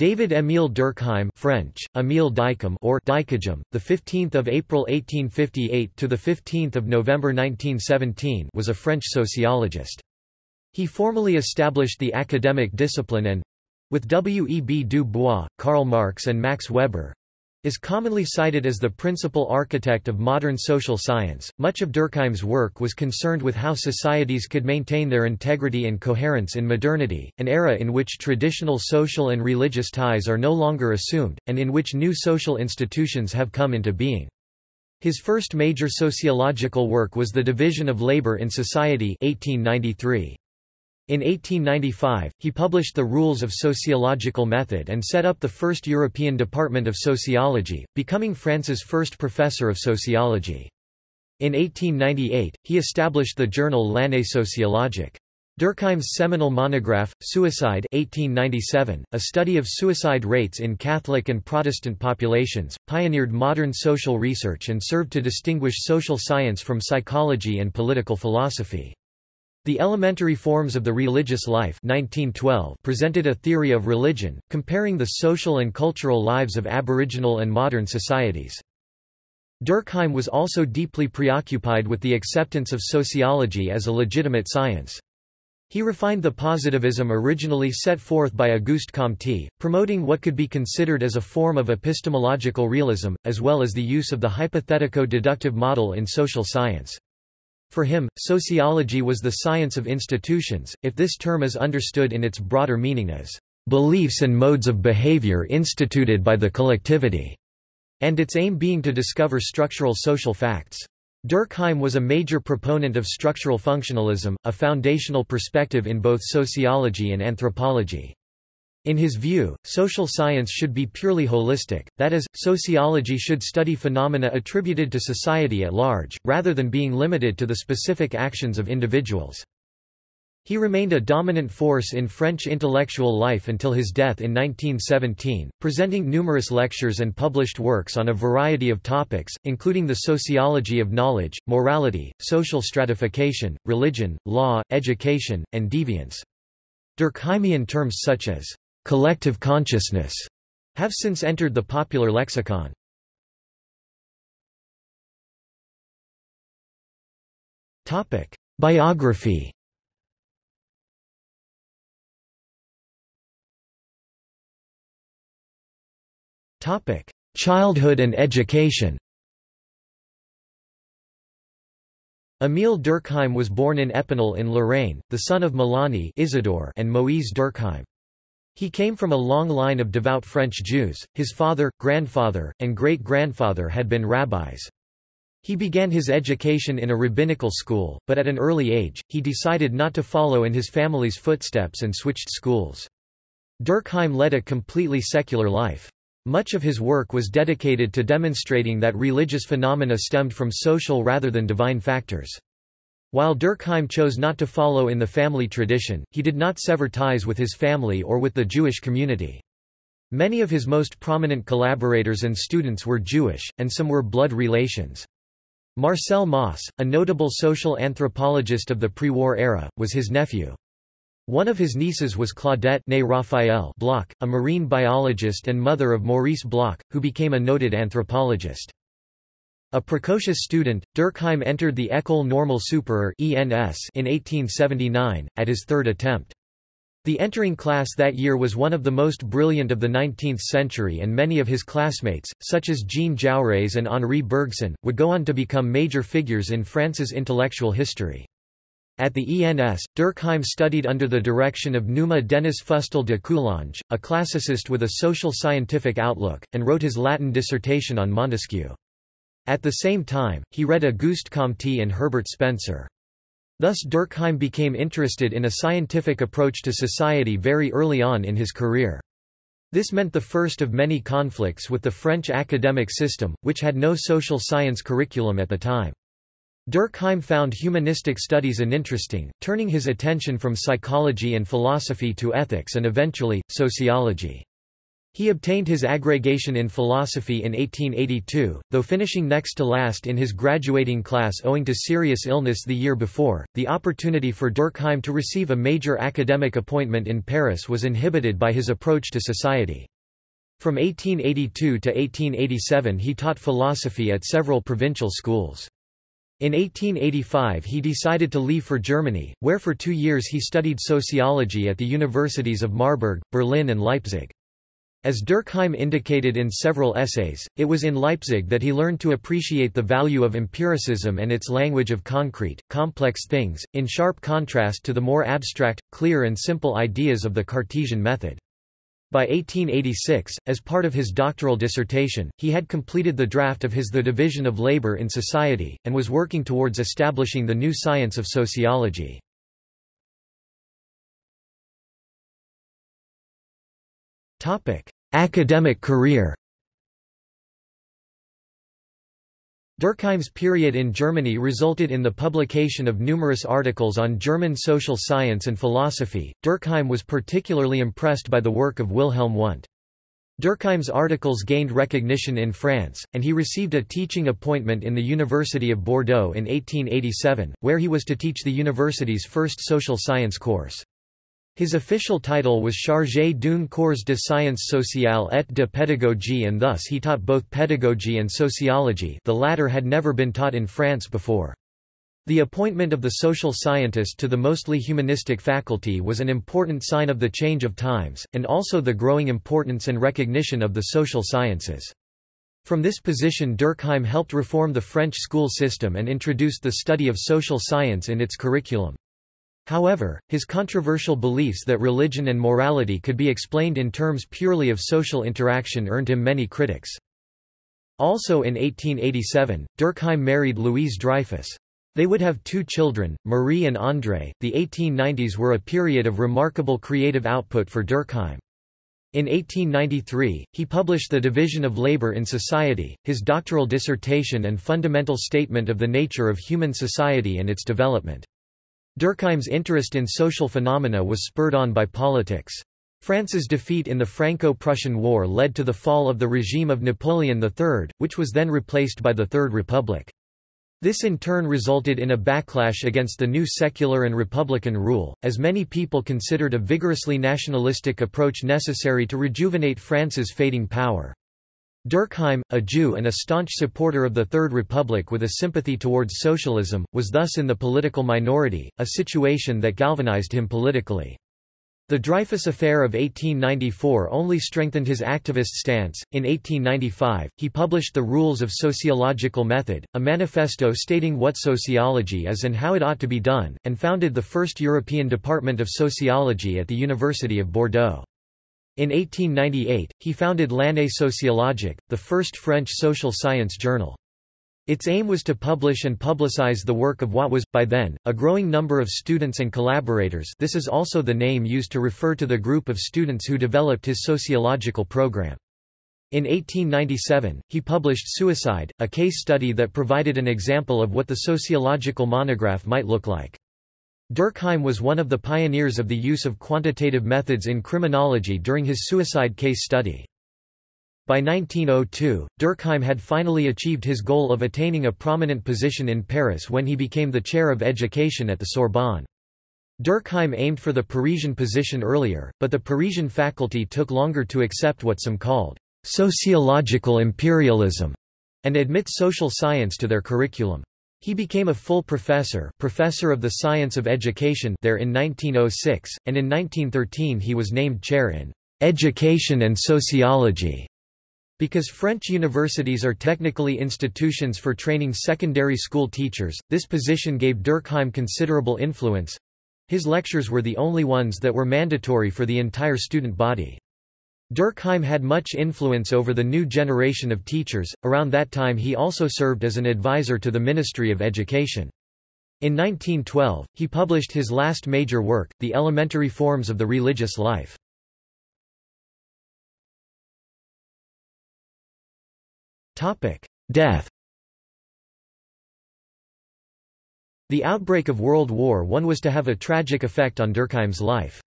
David Émile Durkheim French, Émile Dicom or Dicogem, the 15th of April 1858 to the 15th of November 1917 was a French sociologist. He formally established the academic discipline and with W. E. B. Du Bois, Karl Marx and Max Weber, is commonly cited as the principal architect of modern social science. Much of Durkheim's work was concerned with how societies could maintain their integrity and coherence in modernity, an era in which traditional social and religious ties are no longer assumed, and in which new social institutions have come into being. His first major sociological work was The Division of Labor in Society 1893. In 1895, he published The Rules of Sociological Method and set up the first European Department of Sociology, becoming France's first professor of sociology. In 1898, he established the journal L'Année sociologique. Durkheim's seminal monograph, Suicide 1897, a study of suicide rates in Catholic and Protestant populations, pioneered modern social research and served to distinguish social science from psychology and political philosophy. The Elementary Forms of the Religious Life 1912 presented a theory of religion, comparing the social and cultural lives of Aboriginal and modern societies. Durkheim was also deeply preoccupied with the acceptance of sociology as a legitimate science. He refined the positivism originally set forth by Auguste Comte, promoting what could be considered as a form of epistemological realism, as well as the use of the hypothetico-deductive model in social science. For him, sociology was the science of institutions, if this term is understood in its broader meaning as beliefs and modes of behavior instituted by the collectivity, and its aim being to discover structural social facts. Durkheim was a major proponent of structural functionalism, a foundational perspective in both sociology and anthropology. In his view, social science should be purely holistic, that is, sociology should study phenomena attributed to society at large, rather than being limited to the specific actions of individuals. He remained a dominant force in French intellectual life until his death in 1917, presenting numerous lectures and published works on a variety of topics, including the sociology of knowledge, morality, social stratification, religion, law, education, and deviance. Durkheimian terms such as collective consciousness have since entered the popular lexicon. Topic: Biography. Topic: Childhood and education. Émile Durkheim was born in Epinal in Lorraine, the son of Mélanie Isidore and Moïse Durkheim. He came from a long line of devout French Jews, his father, grandfather, and great-grandfather had been rabbis. He began his education in a rabbinical school, but at an early age, he decided not to follow in his family's footsteps and switched schools. Durkheim led a completely secular life. Much of his work was dedicated to demonstrating that religious phenomena stemmed from social rather than divine factors. While Durkheim chose not to follow in the family tradition, he did not sever ties with his family or with the Jewish community. Many of his most prominent collaborators and students were Jewish, and some were blood relations. Marcel Mauss, a notable social anthropologist of the pre-war era, was his nephew. One of his nieces was Claudette Raphael Bloch, a marine biologist and mother of Maurice Bloch, who became a noted anthropologist. A precocious student, Durkheim entered the École Normale Supérieure (ENS) in 1879, at his third attempt. The entering class that year was one of the most brilliant of the 19th century and many of his classmates, such as Jean Jaurès and Henri Bergson, would go on to become major figures in France's intellectual history. At the ENS, Durkheim studied under the direction of Numa Denis Fustel de Coulanges, a classicist with a social scientific outlook, and wrote his Latin dissertation on Montesquieu. At the same time, he read Auguste Comte and Herbert Spencer. Thus Durkheim became interested in a scientific approach to society very early on in his career. This meant the first of many conflicts with the French academic system, which had no social science curriculum at the time. Durkheim found humanistic studies uninteresting, turning his attention from psychology and philosophy to ethics and eventually, sociology. He obtained his agrégation in philosophy in 1882, though finishing next to last in his graduating class owing to serious illness the year before. The opportunity for Durkheim to receive a major academic appointment in Paris was inhibited by his approach to society. From 1882 to 1887 he taught philosophy at several provincial schools. In 1885 he decided to leave for Germany, where for two years he studied sociology at the universities of Marburg, Berlin and Leipzig. As Durkheim indicated in several essays, it was in Leipzig that he learned to appreciate the value of empiricism and its language of concrete, complex things, in sharp contrast to the more abstract, clear and simple ideas of the Cartesian method. By 1886, as part of his doctoral dissertation, he had completed the draft of his The Division of Labor in Society, and was working towards establishing the new science of sociology. Academic career Durkheim's period in Germany resulted in the publication of numerous articles on German social science and philosophy. Durkheim was particularly impressed by the work of Wilhelm Wundt. Durkheim's articles gained recognition in France, and he received a teaching appointment in the University of Bordeaux in 1887, where he was to teach the university's first social science course. His official title was Chargé d'une cours de sciences sociales et de pédagogie and thus he taught both pedagogy and sociology the latter had never been taught in France before. The appointment of the social scientist to the mostly humanistic faculty was an important sign of the change of times, and also the growing importance and recognition of the social sciences. From this position Durkheim helped reform the French school system and introduced the study of social science in its curriculum. However, his controversial beliefs that religion and morality could be explained in terms purely of social interaction earned him many critics. Also in 1887, Durkheim married Louise Dreyfus. They would have two children, Marie and André. The 1890s were a period of remarkable creative output for Durkheim. In 1893, he published The Division of Labor in Society, his doctoral dissertation and fundamental statement of the nature of human society and its development. Durkheim's interest in social phenomena was spurred on by politics. France's defeat in the Franco-Prussian War led to the fall of the regime of Napoleon III, which was then replaced by the Third Republic. This in turn resulted in a backlash against the new secular and republican rule, as many people considered a vigorously nationalistic approach necessary to rejuvenate France's fading power. Durkheim, a Jew and a staunch supporter of the Third Republic with a sympathy towards socialism, was thus in the political minority, a situation that galvanized him politically. The Dreyfus Affair of 1894 only strengthened his activist stance. In 1895, he published The Rules of Sociological Method, a manifesto stating what sociology is and how it ought to be done, and founded the first European Department of Sociology at the University of Bordeaux. In 1898, he founded L'Année sociologique, the first French social science journal. Its aim was to publish and publicize the work of what was, by then, a growing number of students and collaborators this is also the name used to refer to the group of students who developed his sociological program. In 1897, he published Suicide, a case study that provided an example of what the sociological monograph might look like. Durkheim was one of the pioneers of the use of quantitative methods in criminology during his suicide case study. By 1902, Durkheim had finally achieved his goal of attaining a prominent position in Paris when he became the chair of education at the Sorbonne. Durkheim aimed for the Parisian position earlier, but the Parisian faculty took longer to accept what some called sociological imperialism and admit social science to their curriculum. He became a full professor, professor of the science of education there in 1906, and in 1913 he was named chair in education and sociology. Because French universities are technically institutions for training secondary school teachers, this position gave Durkheim considerable influence. His lectures were the only ones that were mandatory for the entire student body. Durkheim had much influence over the new generation of teachers. Around that time, he also served as an advisor to the Ministry of Education. In 1912, he published his last major work, The Elementary Forms of the Religious Life. Death The outbreak of World War I was to have a tragic effect on Durkheim's life.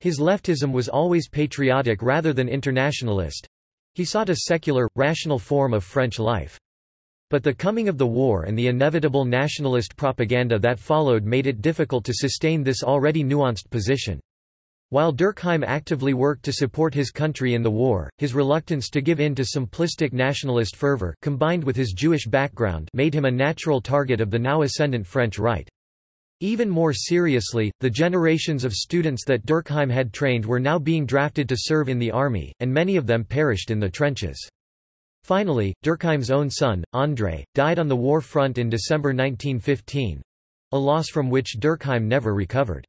His leftism was always patriotic rather than internationalist. He sought a secular, rational form of French life. But the coming of the war and the inevitable nationalist propaganda that followed made it difficult to sustain this already nuanced position. While Durkheim actively worked to support his country in the war, his reluctance to give in to simplistic nationalist fervor combined with his Jewish background made him a natural target of the now ascendant French right. Even more seriously, the generations of students that Durkheim had trained were now being drafted to serve in the army, and many of them perished in the trenches. Finally, Durkheim's own son, André, died on the war front in December 1915—a loss from which Durkheim never recovered.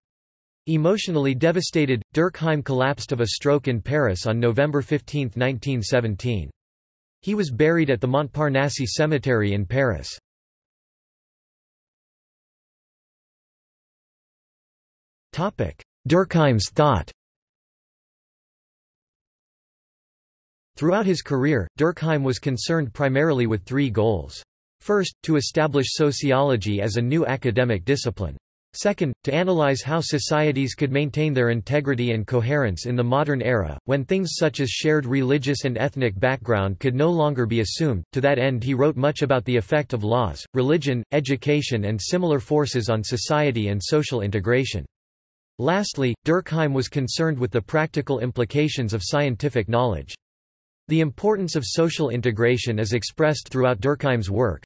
Emotionally devastated, Durkheim collapsed of a stroke in Paris on November 15, 1917. He was buried at the Montparnasse Cemetery in Paris. Durkheim's thought Throughout his career, Durkheim was concerned primarily with three goals. First, to establish sociology as a new academic discipline. Second, to analyze how societies could maintain their integrity and coherence in the modern era, when things such as shared religious and ethnic background could no longer be assumed. To that end, he wrote much about the effect of laws, religion, education, and similar forces on society and social integration. Lastly, Durkheim was concerned with the practical implications of scientific knowledge. The importance of social integration is expressed throughout Durkheim's work.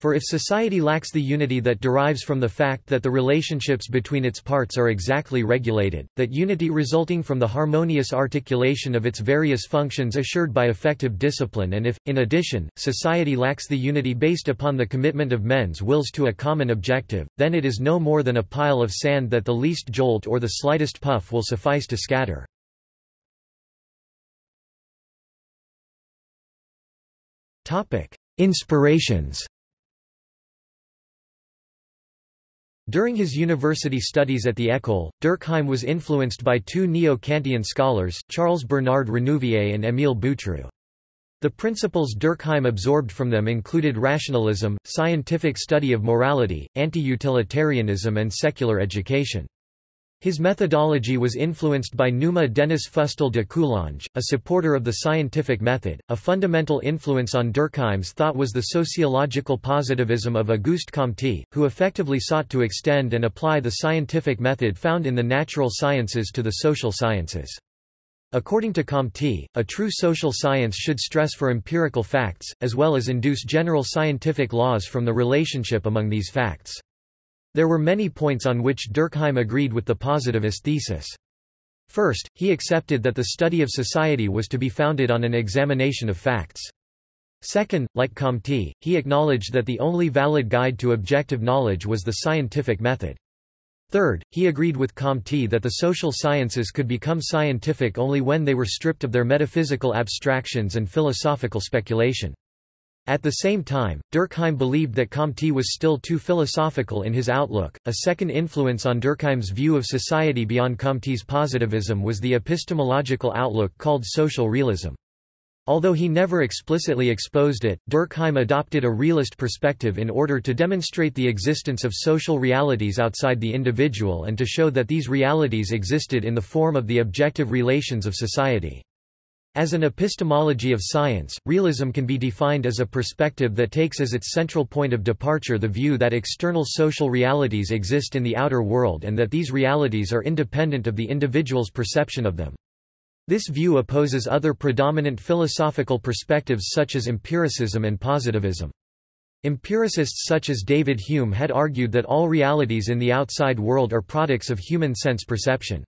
For if society lacks the unity that derives from the fact that the relationships between its parts are exactly regulated, that unity resulting from the harmonious articulation of its various functions assured by effective discipline and if, in addition, society lacks the unity based upon the commitment of men's wills to a common objective, then it is no more than a pile of sand that the least jolt or the slightest puff will suffice to scatter. Inspirations During his university studies at the École, Durkheim was influenced by two neo-Kantian scholars, Charles Bernard Renouvier and Émile Boutroux. The principles Durkheim absorbed from them included rationalism, scientific study of morality, anti-utilitarianism and secular education. His methodology was influenced by Numa Denis Fustel de Coulanges, a supporter of the scientific method. A fundamental influence on Durkheim's thought was the sociological positivism of Auguste Comte, who effectively sought to extend and apply the scientific method found in the natural sciences to the social sciences. According to Comte, a true social science should stress for empirical facts, as well as induce general scientific laws from the relationship among these facts. There were many points on which Durkheim agreed with the positivist thesis. First, he accepted that the study of society was to be founded on an examination of facts. Second, like Comte, he acknowledged that the only valid guide to objective knowledge was the scientific method. Third, he agreed with Comte that the social sciences could become scientific only when they were stripped of their metaphysical abstractions and philosophical speculation. At the same time, Durkheim believed that Comte was still too philosophical in his outlook. A second influence on Durkheim's view of society beyond Comte's positivism was the epistemological outlook called social realism. Although he never explicitly exposed it, Durkheim adopted a realist perspective in order to demonstrate the existence of social realities outside the individual and to show that these realities existed in the form of the objective relations of society. As an epistemology of science, realism can be defined as a perspective that takes as its central point of departure the view that external social realities exist in the outer world and that these realities are independent of the individual's perception of them. This view opposes other predominant philosophical perspectives such as empiricism and positivism. Empiricists such as David Hume had argued that all realities in the outside world are products of human sense perception.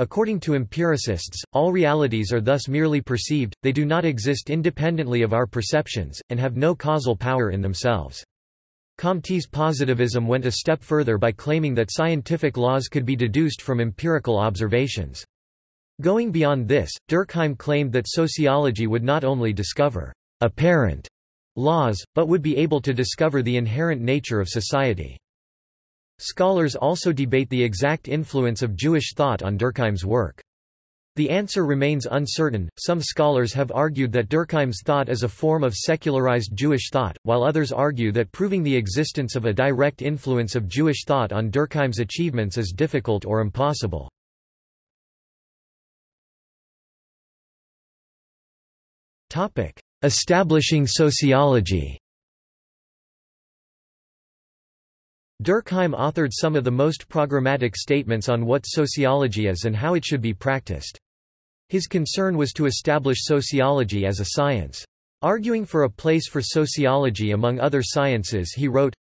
According to empiricists, all realities are thus merely perceived, they do not exist independently of our perceptions, and have no causal power in themselves. Comte's positivism went a step further by claiming that scientific laws could be deduced from empirical observations. Going beyond this, Durkheim claimed that sociology would not only discover apparent laws, but would be able to discover the inherent nature of society. Scholars also debate the exact influence of Jewish thought on Durkheim's work. The answer remains uncertain. Some scholars have argued that Durkheim's thought is a form of secularized Jewish thought, while others argue that proving the existence of a direct influence of Jewish thought on Durkheim's achievements is difficult or impossible. Establishing sociology Durkheim authored some of the most programmatic statements on what sociology is and how it should be practiced. His concern was to establish sociology as a science. Arguing for a place for sociology among other sciences he wrote,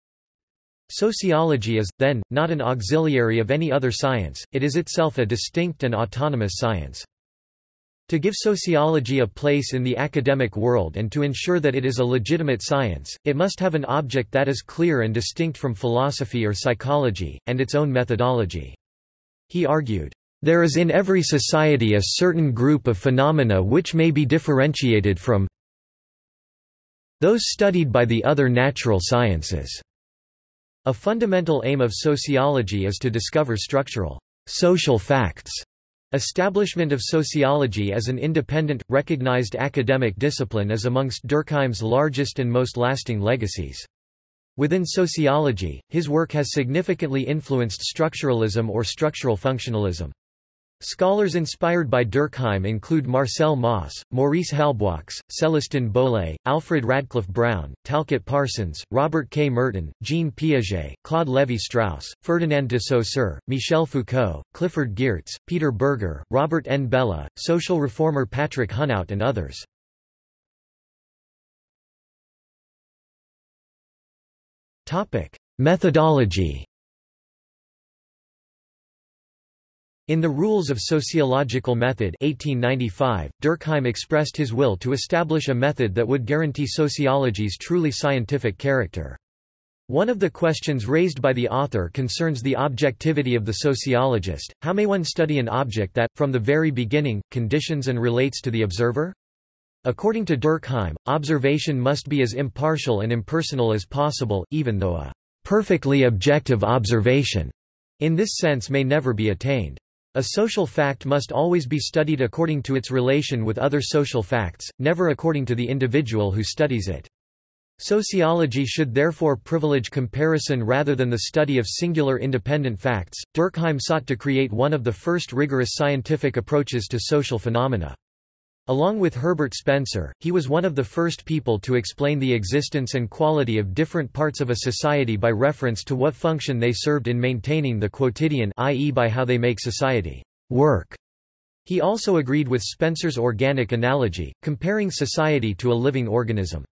Sociology is, then, not an auxiliary of any other science, it is itself a distinct and autonomous science. To give sociology a place in the academic world and to ensure that it is a legitimate science, it must have an object that is clear and distinct from philosophy or psychology, and its own methodology. He argued, "...there is in every society a certain group of phenomena which may be differentiated from those studied by the other natural sciences." A fundamental aim of sociology is to discover structural social facts Establishment of sociology as an independent, recognized academic discipline is amongst Durkheim's largest and most lasting legacies. Within sociology, his work has significantly influenced structuralism or structural functionalism. Scholars inspired by Durkheim include Marcel Mauss, Maurice Halbwachs, Célestin Bouglé, Alfred Radcliffe Brown, Talcott Parsons, Robert K. Merton, Jean Piaget, Claude Lévi-Strauss, Ferdinand de Saussure, Michel Foucault, Clifford Geertz, Peter Berger, Robert N. Bellah, social reformer Patrick Hunout and others. Methodology In The Rules of Sociological Method 1895, Durkheim expressed his will to establish a method that would guarantee sociology's truly scientific character. One of the questions raised by the author concerns the objectivity of the sociologist. How may one study an object that, from the very beginning, conditions and relates to the observer? According to Durkheim, observation must be as impartial and impersonal as possible, even though a perfectly objective observation in this sense may never be attained. A social fact must always be studied according to its relation with other social facts, never according to the individual who studies it. Sociology should therefore privilege comparison rather than the study of singular independent facts. Durkheim sought to create one of the first rigorous scientific approaches to social phenomena. Along with Herbert Spencer, he was one of the first people to explain the existence and quality of different parts of a society by reference to what function they served in maintaining the quotidian i.e. by how they make society work. He also agreed with Spencer's organic analogy, comparing society to a living organism.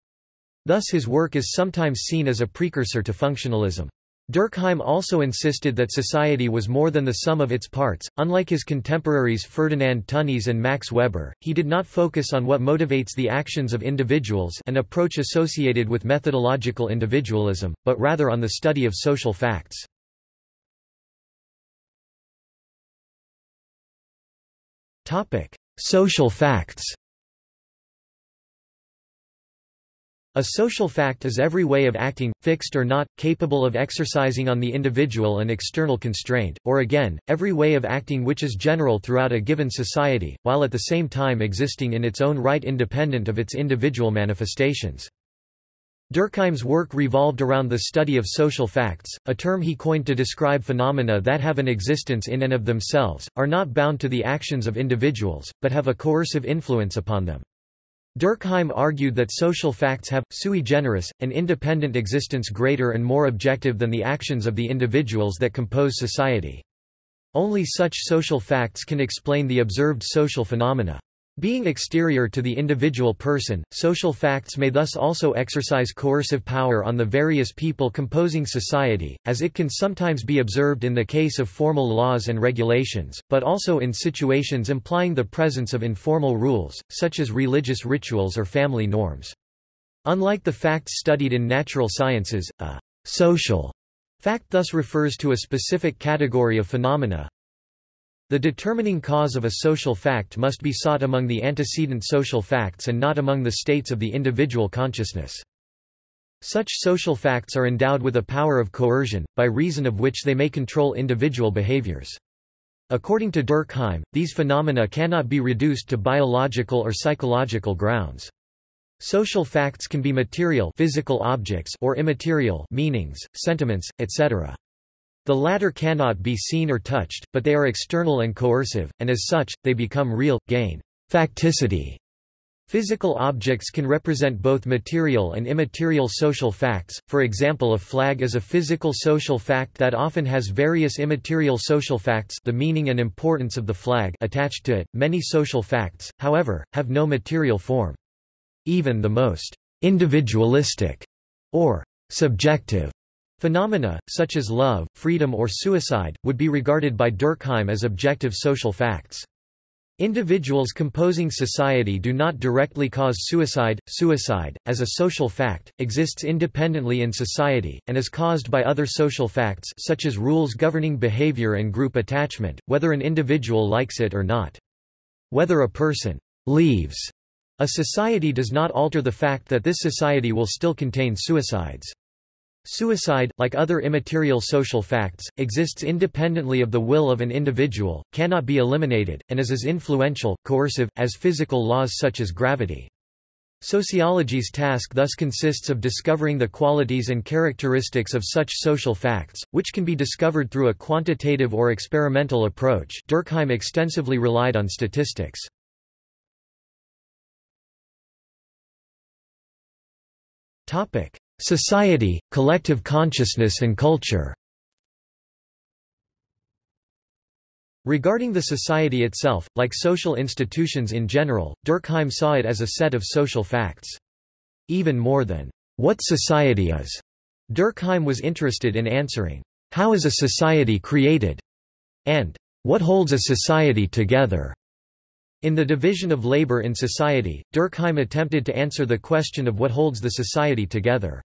Thus his work is sometimes seen as a precursor to functionalism. Durkheim also insisted that society was more than the sum of its parts. Unlike his contemporaries Ferdinand Tönnies and Max Weber, he did not focus on what motivates the actions of individuals an approach associated with methodological individualism, but rather on the study of social facts. Social facts A social fact is every way of acting, fixed or not, capable of exercising on the individual an external constraint, or again, every way of acting which is general throughout a given society, while at the same time existing in its own right independent of its individual manifestations. Durkheim's work revolved around the study of social facts, a term he coined to describe phenomena that have an existence in and of themselves, are not bound to the actions of individuals, but have a coercive influence upon them. Durkheim argued that social facts have, sui generis, an independent existence greater and more objective than the actions of the individuals that compose society. Only such social facts can explain the observed social phenomena. Being exterior to the individual person, social facts may thus also exercise coercive power on the various people composing society, as it can sometimes be observed in the case of formal laws and regulations, but also in situations implying the presence of informal rules, such as religious rituals or family norms. Unlike the facts studied in natural sciences, a social fact thus refers to a specific category of phenomena, the determining cause of a social fact must be sought among the antecedent social facts and not among the states of the individual consciousness. Such social facts are endowed with a power of coercion, by reason of which they may control individual behaviors. According to Durkheim, these phenomena cannot be reduced to biological or psychological grounds. Social facts can be material physical objects or immaterial meanings, sentiments, etc. The latter cannot be seen or touched, but they are external and coercive, and as such, they become real, gain facticity. Physical objects can represent both material and immaterial social facts, for example a flag is a physical social fact that often has various immaterial social facts the meaning and importance of the flag attached to it. Many social facts, however, have no material form. Even the most individualistic or subjective phenomena, such as love, freedom or suicide, would be regarded by Durkheim as objective social facts. Individuals composing society do not directly cause suicide. Suicide, as a social fact, exists independently in society, and is caused by other social facts such as rules governing behavior and group attachment, whether an individual likes it or not. Whether a person leaves a society does not alter the fact that this society will still contain suicides. Suicide, like other immaterial social facts, exists independently of the will of an individual, cannot be eliminated, and is as influential, coercive, as physical laws such as gravity. Sociology's task thus consists of discovering the qualities and characteristics of such social facts, which can be discovered through a quantitative or experimental approach Durkheim extensively relied on statistics. Society, collective consciousness and culture Regarding the society itself, like social institutions in general, Durkheim saw it as a set of social facts. Even more than, what society is, Durkheim was interested in answering, how is a society created? and what holds a society together? In the division of labor in society, Durkheim attempted to answer the question of what holds the society together.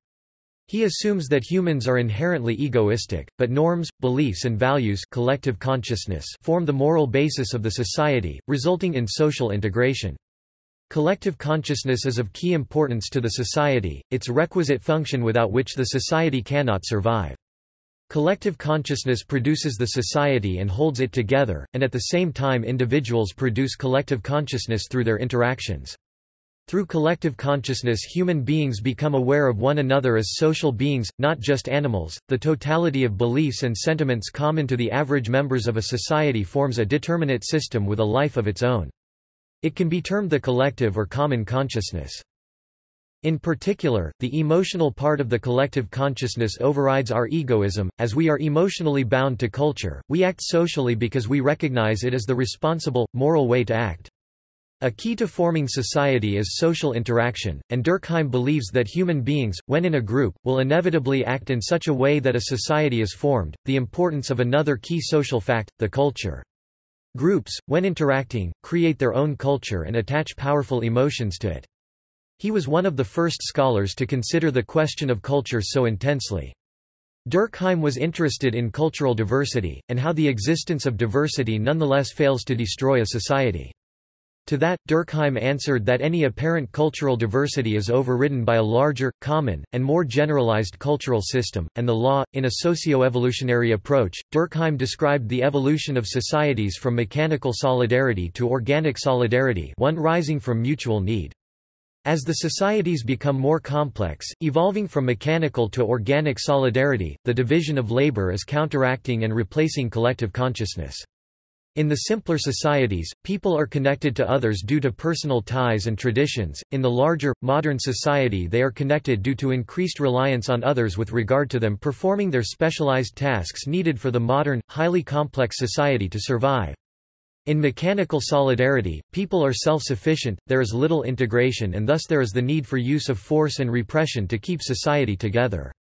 He assumes that humans are inherently egoistic, but norms, beliefs and values collective consciousness form the moral basis of the society, resulting in social integration. Collective consciousness is of key importance to the society, its requisite function without which the society cannot survive. Collective consciousness produces the society and holds it together, and at the same time individuals produce collective consciousness through their interactions. Through collective consciousness human beings become aware of one another as social beings, not just animals. The totality of beliefs and sentiments common to the average members of a society forms a determinate system with a life of its own. It can be termed the collective or common consciousness. In particular, the emotional part of the collective consciousness overrides our egoism. As we are emotionally bound to culture, we act socially because we recognize it as the responsible, moral way to act. A key to forming society is social interaction, and Durkheim believes that human beings, when in a group, will inevitably act in such a way that a society is formed. The importance of another key social fact, the culture. Groups, when interacting, create their own culture and attach powerful emotions to it. He was one of the first scholars to consider the question of culture so intensely. Durkheim was interested in cultural diversity, and how the existence of diversity nonetheless fails to destroy a society. To that, Durkheim answered that any apparent cultural diversity is overridden by a larger, common, and more generalized cultural system, and the law. In a socio-evolutionary approach, Durkheim described the evolution of societies from mechanical solidarity to organic solidarity one rising from mutual need. As the societies become more complex, evolving from mechanical to organic solidarity, the division of labor is counteracting and replacing collective consciousness. In the simpler societies, people are connected to others due to personal ties and traditions, in the larger, modern society they are connected due to increased reliance on others with regard to them performing their specialized tasks needed for the modern, highly complex society to survive. In mechanical solidarity, people are self-sufficient, there is little integration and thus there is the need for use of force and repression to keep society together.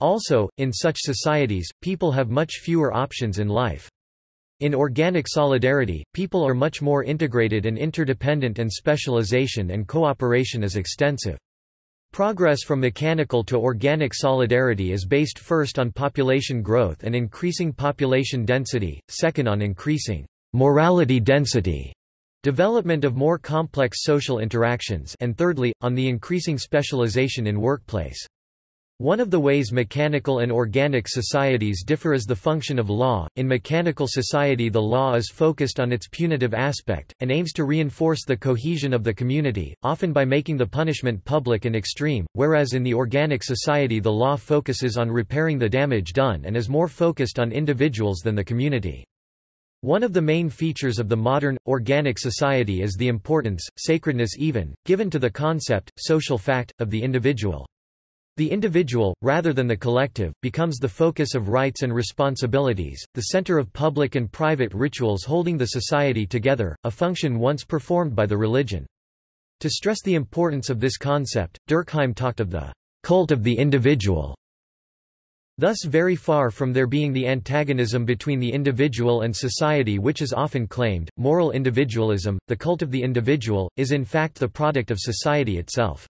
Also, in such societies, people have much fewer options in life. In organic solidarity, people are much more integrated and interdependent and specialization and cooperation is extensive. Progress from mechanical to organic solidarity is based first on population growth and increasing population density, second on increasing morality density, development of more complex social interactions and thirdly, on the increasing specialization in workplace. One of the ways mechanical and organic societies differ is the function of law. In mechanical society, the law is focused on its punitive aspect, and aims to reinforce the cohesion of the community, often by making the punishment public and extreme, whereas in the organic society, the law focuses on repairing the damage done and is more focused on individuals than the community. One of the main features of the modern, organic society is the importance, sacredness even, given to the concept, social fact, of the individual. The individual, rather than the collective, becomes the focus of rights and responsibilities, the center of public and private rituals holding the society together, a function once performed by the religion. To stress the importance of this concept, Durkheim talked of the cult of the individual Thus very far from there being the antagonism between the individual and society which is often claimed, moral individualism, the cult of the individual, is in fact the product of society itself.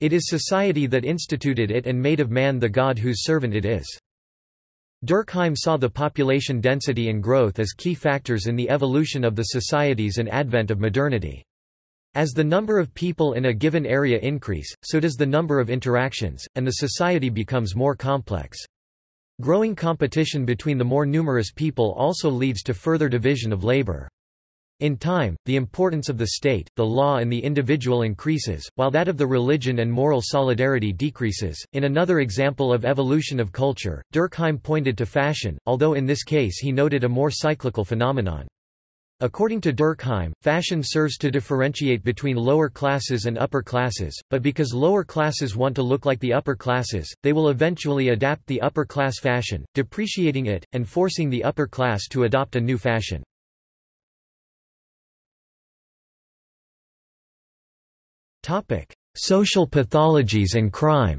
It is society that instituted it and made of man the god whose servant it is. Durkheim saw the population density and growth as key factors in the evolution of the societies and advent of modernity. As the number of people in a given area increase, so does the number of interactions, and the society becomes more complex. Growing competition between the more numerous people also leads to further division of labor. In time, the importance of the state, the law and the individual increases, while that of the religion and moral solidarity decreases. In another example of evolution of culture, Durkheim pointed to fashion, although in this case he noted a more cyclical phenomenon. According to Durkheim, fashion serves to differentiate between lower classes and upper classes, but because lower classes want to look like the upper classes, they will eventually adapt the upper class fashion, depreciating it, and forcing the upper class to adopt a new fashion. Social pathologies and crime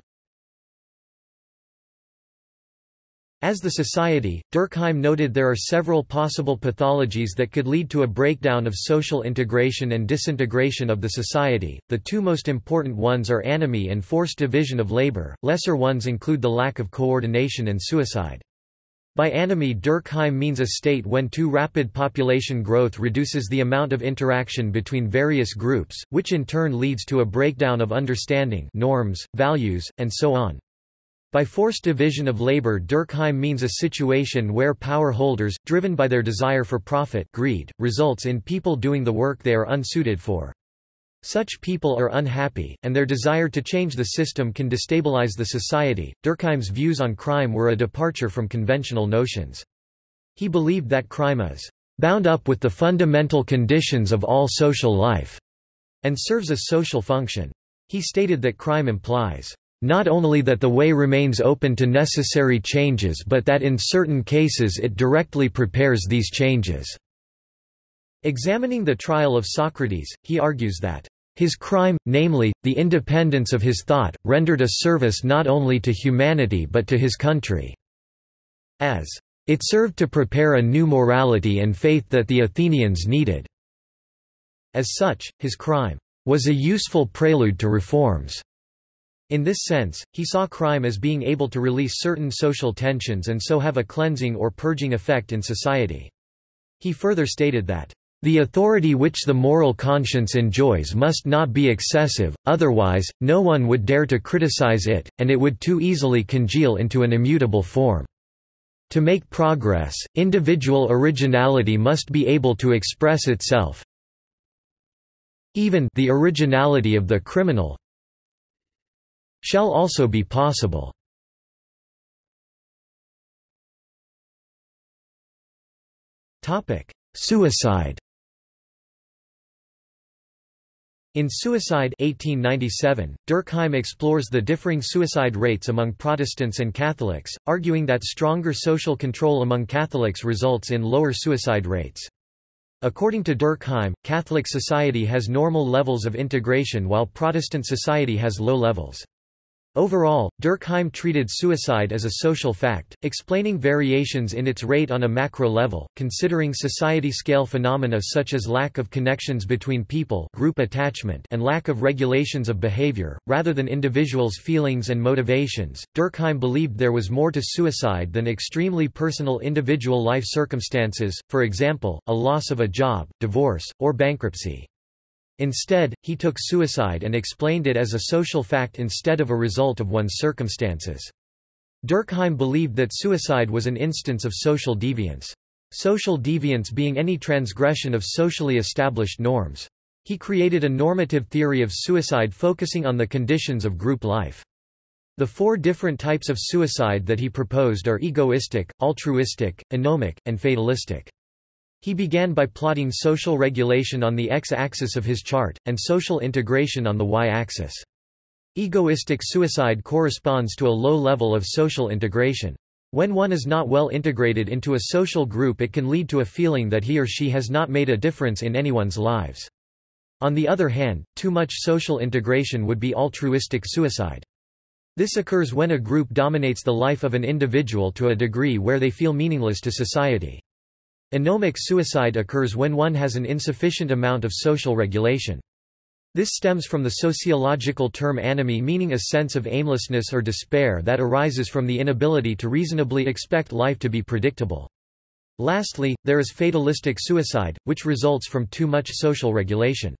As the society, Durkheim noted there are several possible pathologies that could lead to a breakdown of social integration and disintegration of the society. The two most important ones are anomie and forced division of labor, lesser ones include the lack of coordination and suicide. By anomie Durkheim means a state when too rapid population growth reduces the amount of interaction between various groups, which in turn leads to a breakdown of understanding norms, values, and so on. By forced division of labor Durkheim means a situation where power holders, driven by their desire for profit greed, results in people doing the work they are unsuited for. Such people are unhappy, and their desire to change the system can destabilize the society. Durkheim's views on crime were a departure from conventional notions. He believed that crime is bound up with the fundamental conditions of all social life and serves a social function. He stated that crime implies not only that the way remains open to necessary changes but that in certain cases it directly prepares these changes." Examining the trial of Socrates, he argues that, "...his crime, namely, the independence of his thought, rendered a service not only to humanity but to his country." As, "...it served to prepare a new morality and faith that the Athenians needed." As such, his crime, "...was a useful prelude to reforms." In this sense, he saw crime as being able to release certain social tensions and so have a cleansing or purging effect in society. He further stated that, "...the authority which the moral conscience enjoys must not be excessive, otherwise, no one would dare to criticize it, and it would too easily congeal into an immutable form." To make progress, individual originality must be able to express itself, even the originality of the criminal, shall also be possible. Suicide In Suicide 1897, Durkheim explores the differing suicide rates among Protestants and Catholics, arguing that stronger social control among Catholics results in lower suicide rates. According to Durkheim, Catholic society has normal levels of integration while Protestant society has low levels. Overall, Durkheim treated suicide as a social fact, explaining variations in its rate on a macro level, considering society-scale phenomena such as lack of connections between people group attachment and lack of regulations of behavior, rather than individuals' feelings and motivations. Durkheim believed there was more to suicide than extremely personal individual life circumstances, for example, a loss of a job, divorce, or bankruptcy. Instead, he took suicide and explained it as a social fact instead of a result of one's circumstances. Durkheim believed that suicide was an instance of social deviance. Social deviance being any transgression of socially established norms. He created a normative theory of suicide focusing on the conditions of group life. The four different types of suicide that he proposed are egoistic, altruistic, anomic, and fatalistic. He began by plotting social regulation on the x-axis of his chart, and social integration on the y-axis. Egoistic suicide corresponds to a low level of social integration. When one is not well integrated into a social group it can lead to a feeling that he or she has not made a difference in anyone's lives. On the other hand, too much social integration would be altruistic suicide. This occurs when a group dominates the life of an individual to a degree where they feel meaningless to society. Anomic suicide occurs when one has an insufficient amount of social regulation. This stems from the sociological term anomie meaning a sense of aimlessness or despair that arises from the inability to reasonably expect life to be predictable. Lastly, there is fatalistic suicide, which results from too much social regulation.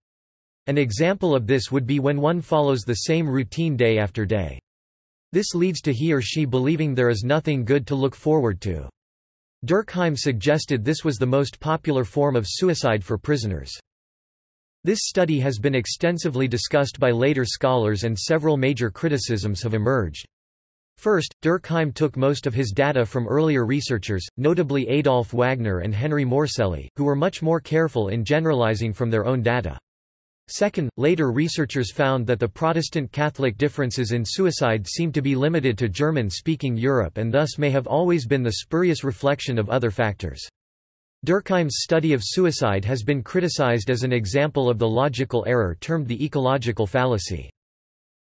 An example of this would be when one follows the same routine day after day. This leads to he or she believing there is nothing good to look forward to. Durkheim suggested this was the most popular form of suicide for prisoners. This study has been extensively discussed by later scholars and several major criticisms have emerged. First, Durkheim took most of his data from earlier researchers, notably Adolf Wagner and Henry Morselli, who were much more careful in generalizing from their own data. Second, later researchers found that the Protestant-Catholic differences in suicide seem to be limited to German-speaking Europe and thus may have always been the spurious reflection of other factors. Durkheim's study of suicide has been criticized as an example of the logical error termed the ecological fallacy.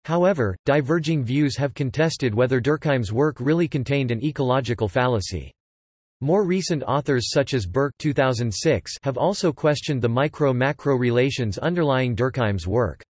However, diverging views have contested whether Durkheim's work really contained an ecological fallacy. More recent authors such as Berk 2006 have also questioned the micro-macro relations underlying Durkheim's work.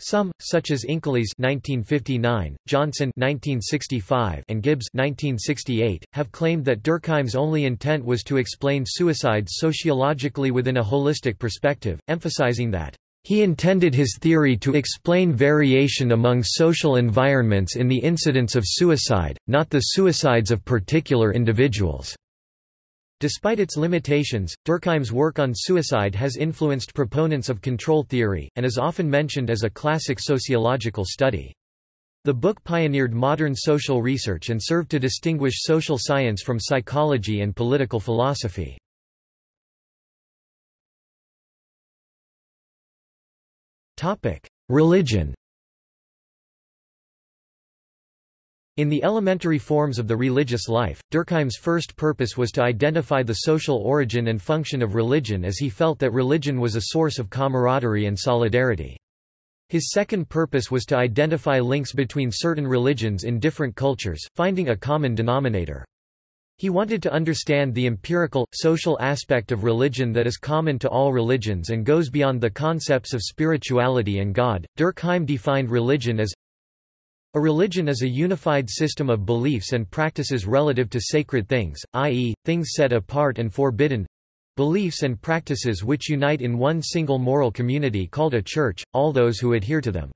Some, such as Inkeles (1959), Johnson (1965), and Gibbs (1968), have claimed that Durkheim's only intent was to explain suicide sociologically within a holistic perspective, emphasizing that he intended his theory to explain variation among social environments in the incidence of suicide, not the suicides of particular individuals. Despite its limitations, Durkheim's work on suicide has influenced proponents of control theory, and is often mentioned as a classic sociological study. The book pioneered modern social research and served to distinguish social science from psychology and political philosophy. Religion In the elementary forms of the religious life, Durkheim's first purpose was to identify the social origin and function of religion as he felt that religion was a source of camaraderie and solidarity. His second purpose was to identify links between certain religions in different cultures, finding a common denominator. He wanted to understand the empirical, social aspect of religion that is common to all religions and goes beyond the concepts of spirituality and God. Durkheim defined religion as a religion is a unified system of beliefs and practices relative to sacred things, i.e., things set apart and forbidden beliefs and practices which unite in one single moral community called a church, all those who adhere to them.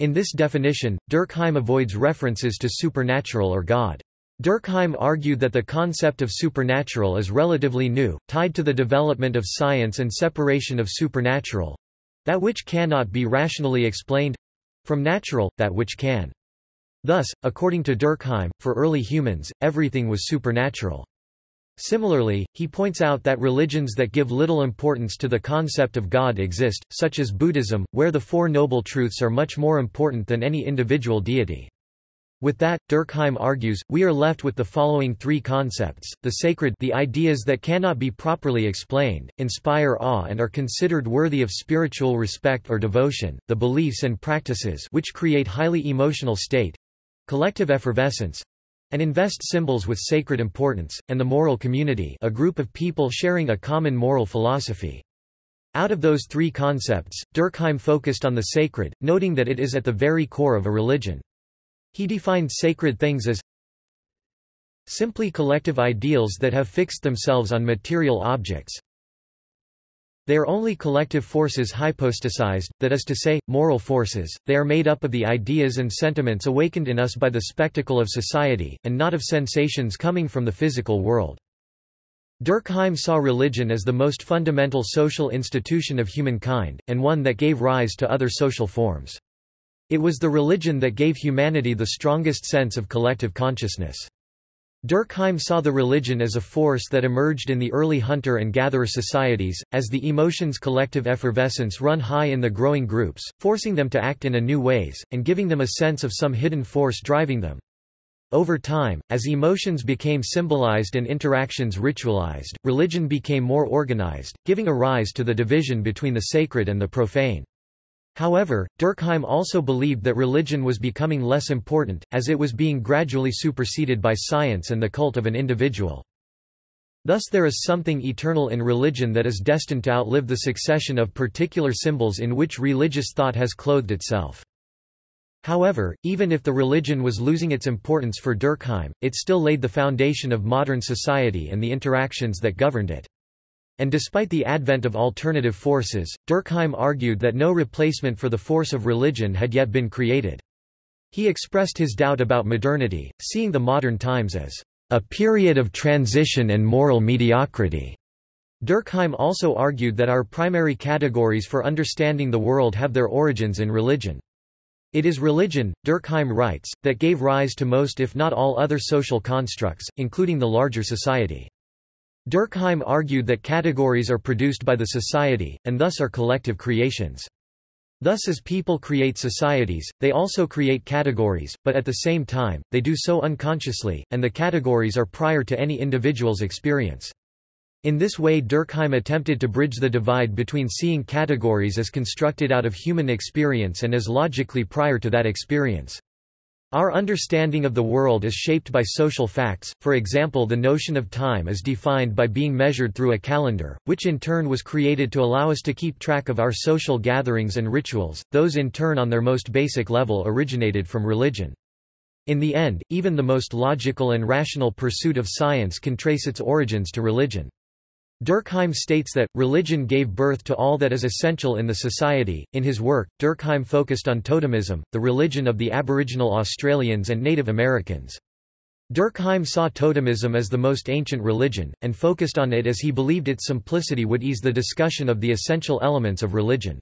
In this definition, Durkheim avoids references to supernatural or God. Durkheim argued that the concept of supernatural is relatively new, tied to the development of science and separation of supernatural—that which cannot be rationally explained, from natural, that which can. Thus, according to Durkheim, for early humans, everything was supernatural. Similarly, he points out that religions that give little importance to the concept of God exist, such as Buddhism, where the Four Noble Truths are much more important than any individual deity. With that, Durkheim argues, we are left with the following three concepts, the sacred the ideas that cannot be properly explained, inspire awe and are considered worthy of spiritual respect or devotion, the beliefs and practices which create highly emotional state—collective effervescence, and invest symbols with sacred importance, and the moral community a group of people sharing a common moral philosophy. Out of those three concepts, Durkheim focused on the sacred, noting that it is at the very core of a religion. He defined sacred things as simply collective ideals that have fixed themselves on material objects. They are only collective forces hypostasized, that is to say, moral forces, they are made up of the ideas and sentiments awakened in us by the spectacle of society, and not of sensations coming from the physical world. Durkheim saw religion as the most fundamental social institution of humankind, and one that gave rise to other social forms. It was the religion that gave humanity the strongest sense of collective consciousness. Durkheim saw the religion as a force that emerged in the early hunter and gatherer societies, as the emotions' collective effervescence run high in the growing groups, forcing them to act in a new ways, and giving them a sense of some hidden force driving them. Over time, as emotions became symbolized and interactions ritualized, religion became more organized, giving a rise to the division between the sacred and the profane. However, Durkheim also believed that religion was becoming less important, as it was being gradually superseded by science and the cult of an individual. Thus there is something eternal in religion that is destined to outlive the succession of particular symbols in which religious thought has clothed itself. However, even if the religion was losing its importance for Durkheim, it still laid the foundation of modern society and the interactions that governed it. And despite the advent of alternative forces, Durkheim argued that no replacement for the force of religion had yet been created. He expressed his doubt about modernity, seeing the modern times as a period of transition and moral mediocrity. Durkheim also argued that our primary categories for understanding the world have their origins in religion. It is religion, Durkheim writes, that gave rise to most if not all other social constructs, including the larger society. Durkheim argued that categories are produced by the society, and thus are collective creations. Thus as people create societies, they also create categories, but at the same time, they do so unconsciously, and the categories are prior to any individual's experience. In this way Durkheim attempted to bridge the divide between seeing categories as constructed out of human experience and as logically prior to that experience. Our understanding of the world is shaped by social facts, for example the notion of time is defined by being measured through a calendar, which in turn was created to allow us to keep track of our social gatherings and rituals, those in turn on their most basic level originated from religion. In the end, even the most logical and rational pursuit of science can trace its origins to religion. Durkheim states that, religion gave birth to all that is essential in the society. In his work, Durkheim focused on totemism, the religion of the Aboriginal Australians and Native Americans. Durkheim saw totemism as the most ancient religion, and focused on it as he believed its simplicity would ease the discussion of the essential elements of religion.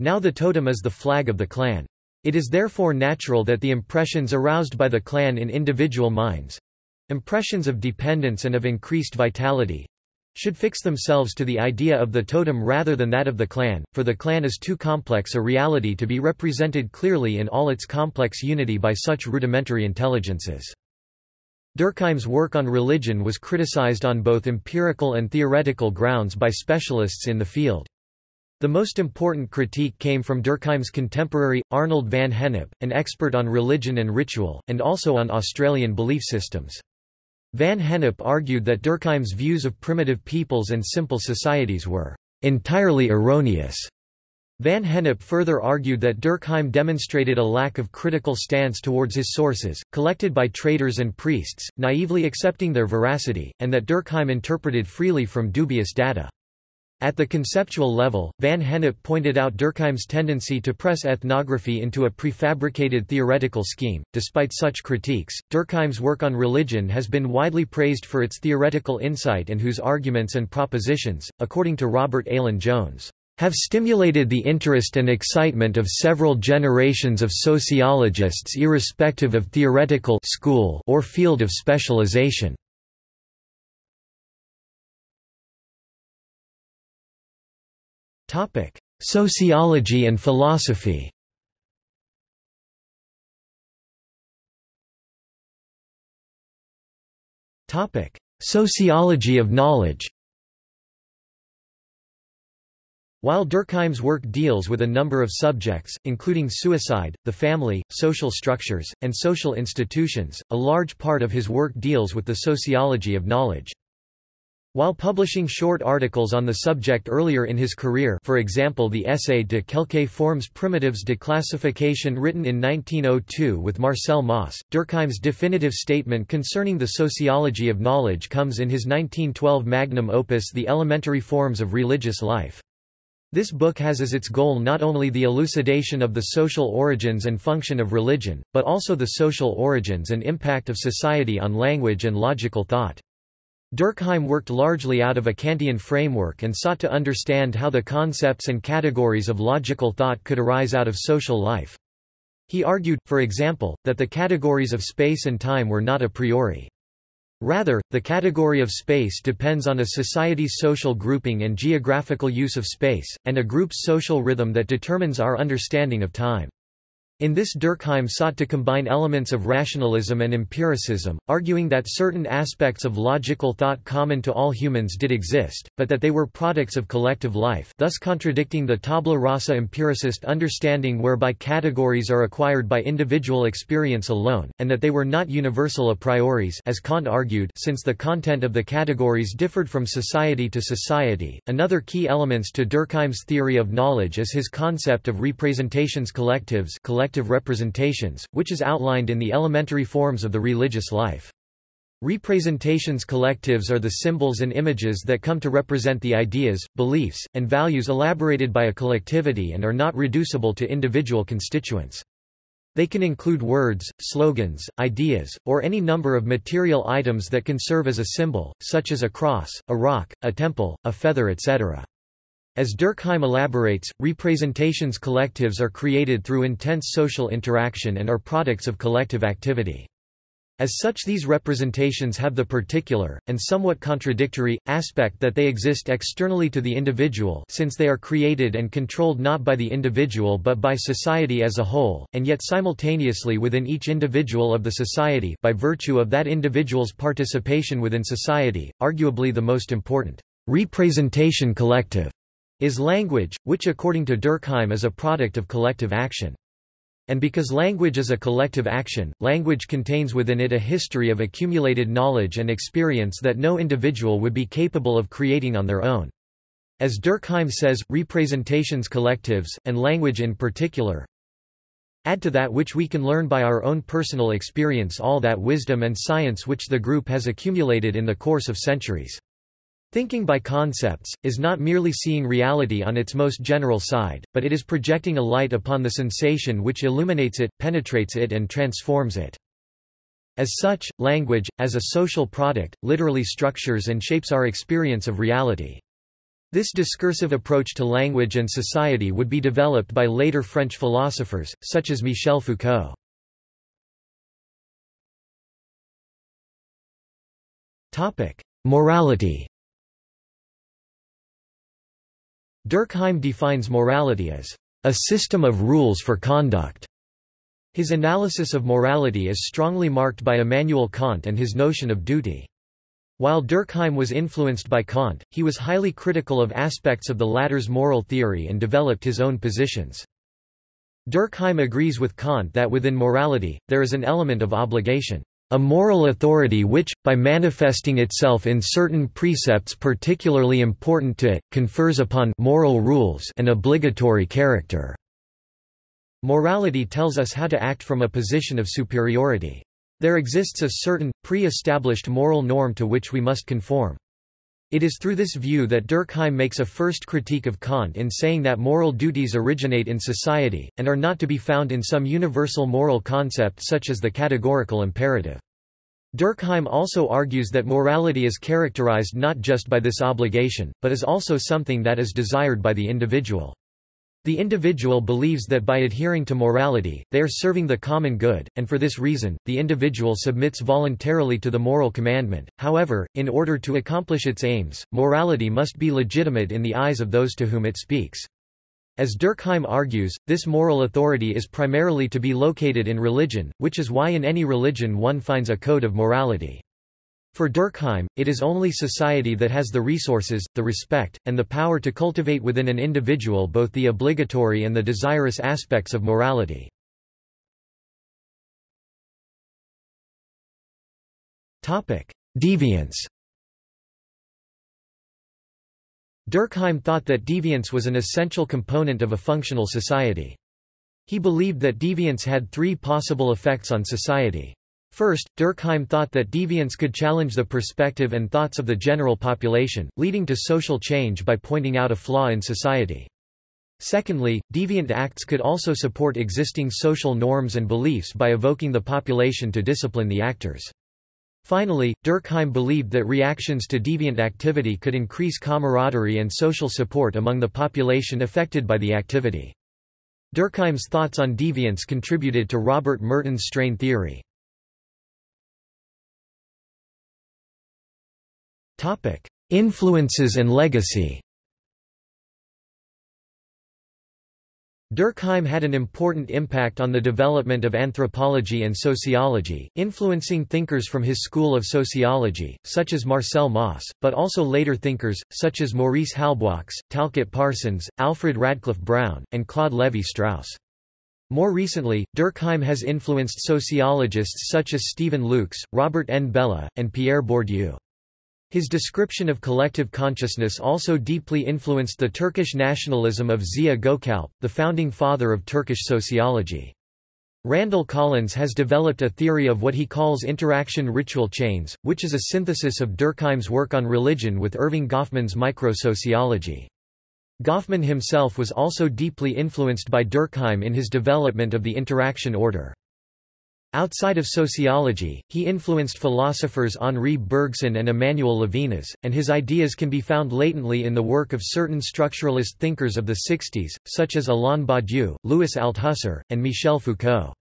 Now the totem is the flag of the clan. It is therefore natural that the impressions aroused by the clan in individual minds—impressions of dependence and of increased vitality, should fix themselves to the idea of the totem rather than that of the clan, for the clan is too complex a reality to be represented clearly in all its complex unity by such rudimentary intelligences. Durkheim's work on religion was criticized on both empirical and theoretical grounds by specialists in the field. The most important critique came from Durkheim's contemporary, Arnold van Gennep, an expert on religion and ritual, and also on Australian belief systems. Van Gennep argued that Durkheim's views of primitive peoples and simple societies were entirely erroneous. Van Gennep further argued that Durkheim demonstrated a lack of critical stance towards his sources, collected by traders and priests, naively accepting their veracity, and that Durkheim interpreted freely from dubious data. At the conceptual level, Van Gennep pointed out Durkheim's tendency to press ethnography into a prefabricated theoretical scheme. Despite such critiques, Durkheim's work on religion has been widely praised for its theoretical insight and whose arguments and propositions, according to Robert Allen Jones, have stimulated the interest and excitement of several generations of sociologists irrespective of theoretical school or field of specialization. Topic: Sociology and philosophy. Topic: Sociology of knowledge. While Durkheim's work deals with a number of subjects, including suicide, the family, social structures, and social institutions, a large part of his work deals with the sociology of knowledge. While publishing short articles on the subject earlier in his career for example the essay De quelques formes primitives de classification written in 1902 with Marcel Mauss, Durkheim's definitive statement concerning the sociology of knowledge comes in his 1912 magnum opus The Elementary Forms of Religious Life. This book has as its goal not only the elucidation of the social origins and function of religion, but also the social origins and impact of society on language and logical thought. Durkheim worked largely out of a Kantian framework and sought to understand how the concepts and categories of logical thought could arise out of social life. He argued, for example, that the categories of space and time were not a priori. Rather, the category of space depends on a society's social grouping and geographical use of space, and a group's social rhythm that determines our understanding of time. In this Durkheim sought to combine elements of rationalism and empiricism, arguing that certain aspects of logical thought common to all humans did exist, but that they were products of collective life thus contradicting the tabula rasa empiricist understanding whereby categories are acquired by individual experience alone, and that they were not universal a prioris as Kant argued since the content of the categories differed from society to society. Another key elements to Durkheim's theory of knowledge is his concept of representations collectives collective representations, which is outlined in the elementary forms of the religious life. Representations collectives are the symbols and images that come to represent the ideas, beliefs, and values elaborated by a collectivity and are not reducible to individual constituents. They can include words, slogans, ideas, or any number of material items that can serve as a symbol, such as a cross, a rock, a temple, a feather etc. As Durkheim elaborates, representations collectives are created through intense social interaction and are products of collective activity. As such these representations have the particular, and somewhat contradictory, aspect that they exist externally to the individual since they are created and controlled not by the individual but by society as a whole, and yet simultaneously within each individual of the society by virtue of that individual's participation within society, arguably the most important representation collective is language, which according to Durkheim is a product of collective action. And because language is a collective action, language contains within it a history of accumulated knowledge and experience that no individual would be capable of creating on their own. As Durkheim says, representations collectives, and language in particular, add to that which we can learn by our own personal experience all that wisdom and science which the group has accumulated in the course of centuries. Thinking by concepts, is not merely seeing reality on its most general side, but it is projecting a light upon the sensation which illuminates it, penetrates it and transforms it. As such, language, as a social product, literally structures and shapes our experience of reality. This discursive approach to language and society would be developed by later French philosophers, such as Michel Foucault. Morality Durkheim defines morality as a system of rules for conduct. His analysis of morality is strongly marked by Immanuel Kant and his notion of duty. While Durkheim was influenced by Kant, he was highly critical of aspects of the latter's moral theory and developed his own positions. Durkheim agrees with Kant that within morality, there is an element of obligation. A moral authority which, by manifesting itself in certain precepts particularly important to it, confers upon moral rules an obligatory character. Morality tells us how to act from a position of superiority. There exists a certain, pre-established moral norm to which we must conform. It is through this view that Durkheim makes a first critique of Kant in saying that moral duties originate in society, and are not to be found in some universal moral concept such as the categorical imperative. Durkheim also argues that morality is characterized not just by this obligation, but is also something that is desired by the individual. The individual believes that by adhering to morality, they are serving the common good, and for this reason, the individual submits voluntarily to the moral commandment. However, in order to accomplish its aims, morality must be legitimate in the eyes of those to whom it speaks. As Durkheim argues, this moral authority is primarily to be located in religion, which is why in any religion one finds a code of morality. For Durkheim, it is only society that has the resources, the respect, and the power to cultivate within an individual both the obligatory and the desirous aspects of morality. Deviance Durkheim thought that deviance was an essential component of a functional society. He believed that deviance had three possible effects on society. First, Durkheim thought that deviance could challenge the perspective and thoughts of the general population, leading to social change by pointing out a flaw in society. Secondly, deviant acts could also support existing social norms and beliefs by evoking the population to discipline the actors. Finally, Durkheim believed that reactions to deviant activity could increase camaraderie and social support among the population affected by the activity. Durkheim's thoughts on deviance contributed to Robert Merton's strain theory. Influences and legacy Durkheim had an important impact on the development of anthropology and sociology, influencing thinkers from his school of sociology, such as Marcel Mauss, but also later thinkers, such as Maurice Halbwachs, Talcott Parsons, Alfred Radcliffe Brown, and Claude Lévi-Strauss. More recently, Durkheim has influenced sociologists such as Stephen Lukes, Robert N. Bellah, and Pierre Bourdieu. His description of collective consciousness also deeply influenced the Turkish nationalism of Ziya Gökalp, the founding father of Turkish sociology. Randall Collins has developed a theory of what he calls interaction ritual chains, which is a synthesis of Durkheim's work on religion with Erving Goffman's microsociology. Goffman himself was also deeply influenced by Durkheim in his development of the interaction order. Outside of sociology, he influenced philosophers Henri Bergson and Emmanuel Levinas, and his ideas can be found latently in the work of certain structuralist thinkers of the 60s, such as Alain Badiou, Louis Althusser, and Michel Foucault.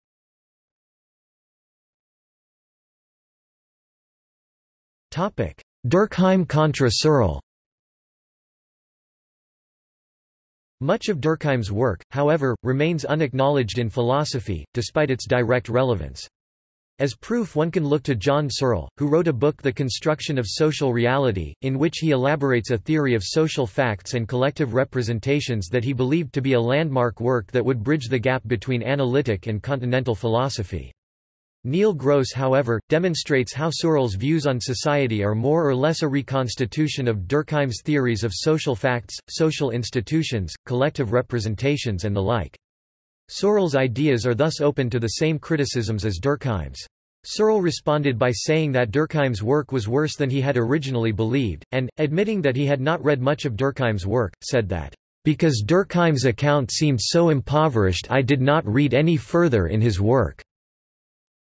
Durkheim contra Searle Much of Durkheim's work, however, remains unacknowledged in philosophy, despite its direct relevance. As proof one can look to John Searle, who wrote a book The Construction of Social Reality, in which he elaborates a theory of social facts and collective representations that he believed to be a landmark work that would bridge the gap between analytic and continental philosophy. Neil Gross however, demonstrates how Searle's views on society are more or less a reconstitution of Durkheim's theories of social facts, social institutions, collective representations and the like. Searle's ideas are thus open to the same criticisms as Durkheim's. Searle responded by saying that Durkheim's work was worse than he had originally believed, and, admitting that he had not read much of Durkheim's work, said that, "...because Durkheim's account seemed so impoverished I did not read any further in his work."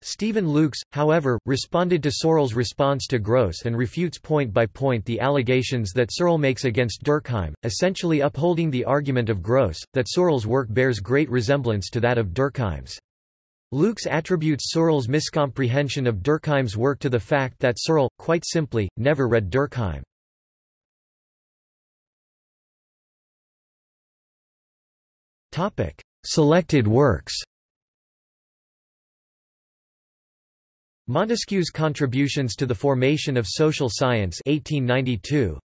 Stephen Lukes, however, responded to Searle's response to Gross and refutes point by point the allegations that Searle makes against Durkheim, essentially upholding the argument of Gross, that Searle's work bears great resemblance to that of Durkheim's. Lukes attributes Searle's miscomprehension of Durkheim's work to the fact that Searle, quite simply, never read Durkheim. Selected works Montesquieu's Contributions to the Formation of Social Science 1892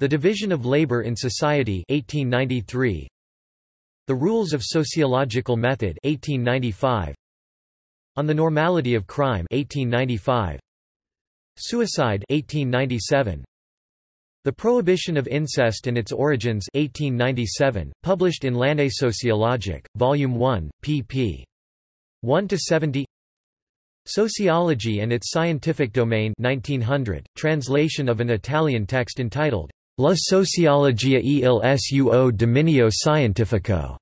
The Division of Labor in Society 1893 The Rules of Sociological Method 1895 On the Normality of Crime 1895 Suicide 1897 The Prohibition of Incest and its Origins 1897 published in L'Année sociologique volume 1 pp. 1 to 70 Sociology and its Scientific Domain 1900, translation of an Italian text entitled La sociologia e il suo dominio scientifico.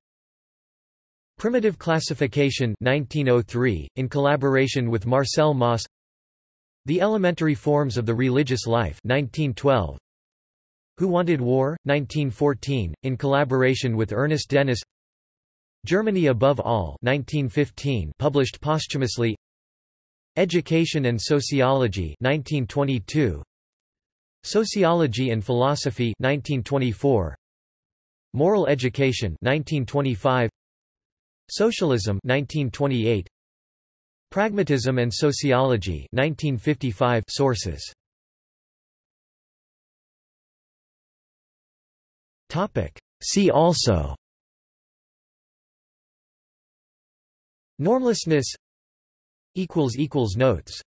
Primitive Classification 1903, in collaboration with Marcel Mauss The Elementary Forms of the Religious Life 1912. Who Wanted War? 1914, in collaboration with Ernest Denis Germany Above All 1915, published posthumously Education and Sociology 1922 Sociology and Philosophy 1924 Moral Education 1925 Socialism 1928 Pragmatism and Sociology 1955 sources. Topic. See also. Normlessness notes